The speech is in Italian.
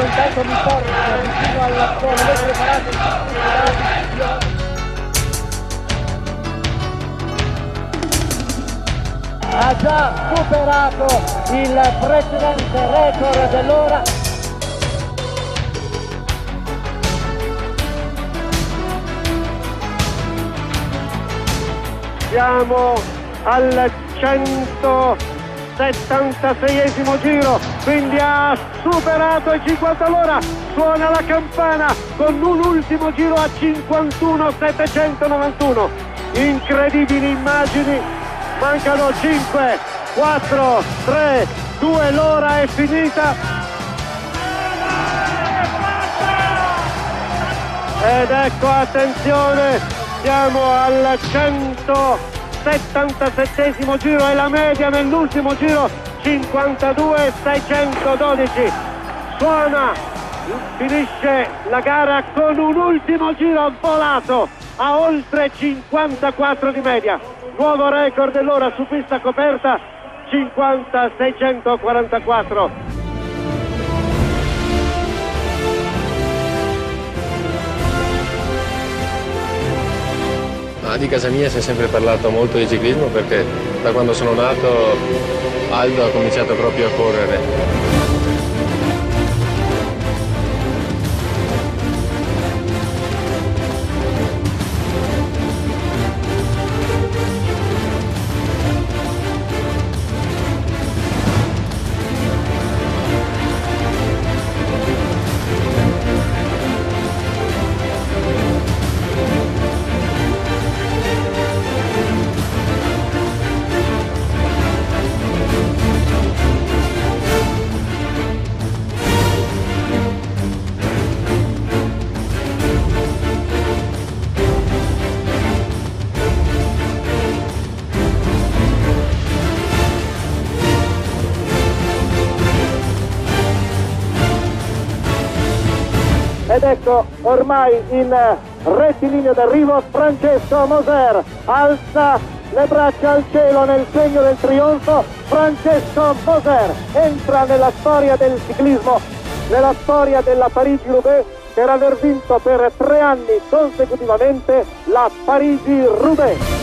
intanto mi porta vicino al polo, voi preparati, ha già superato il precedente record dell'ora. Siamo al 176esimo giro, quindi ha superato i 50 all'ora, suona la campana con un ultimo giro a 51,791. Incredibili immagini, mancano 5, 4, 3, 2, l'ora è finita. Ed ecco, attenzione, siamo al 177 giro e la media nell'ultimo giro 52,612. Suona, finisce la gara con un ultimo giro volato a oltre 54 di media. Nuovo record dell'ora su pista coperta 50,644. Di casa mia si è sempre parlato molto di ciclismo perché da quando sono nato Aldo ha cominciato proprio a correre. Ed ecco ormai in rettilineo d'arrivo Francesco Moser alza le braccia al cielo nel segno del trionfo. Francesco Moser entra nella storia del ciclismo nella storia della Parigi-Roubaix per aver vinto per tre anni consecutivamente la Parigi-Roubaix